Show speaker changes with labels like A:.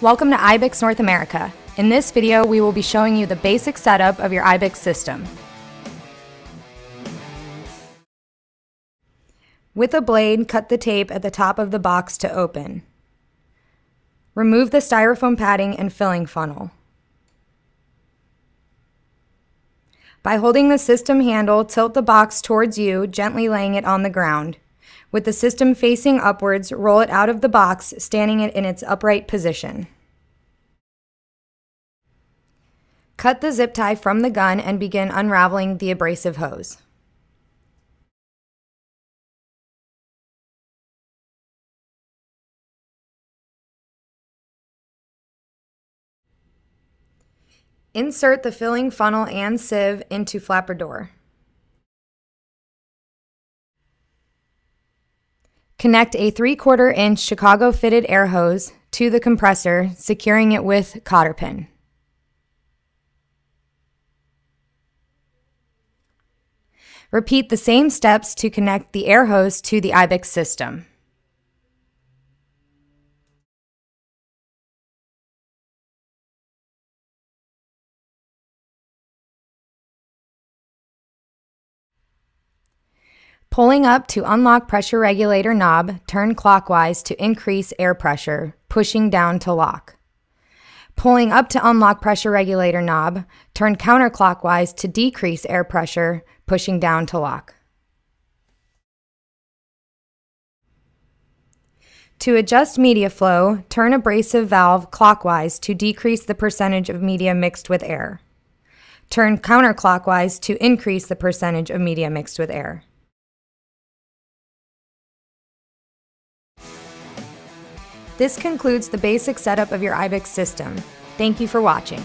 A: Welcome to IBIX North America. In this video, we will be showing you the basic setup of your IBIX system. With a blade, cut the tape at the top of the box to open. Remove the styrofoam padding and filling funnel. By holding the system handle, tilt the box towards you, gently laying it on the ground. With the system facing upwards, roll it out of the box, standing it in its upright position. Cut the zip tie from the gun and begin unraveling the abrasive hose. Insert the filling funnel and sieve into flapper door. Connect a 3 quarter inch Chicago fitted air hose to the compressor, securing it with cotter pin. Repeat the same steps to connect the air hose to the IBIX system. Pulling up to unlock pressure regulator knob, turn clockwise to increase air pressure, pushing down to lock. Pulling up to unlock pressure regulator knob, turn counterclockwise to decrease air pressure, pushing down to lock. To adjust media flow, turn abrasive valve clockwise to decrease the percentage of media mixed with air. Turn counterclockwise to increase the percentage of media mixed with air. This concludes the basic setup of your IBIX system. Thank you for watching.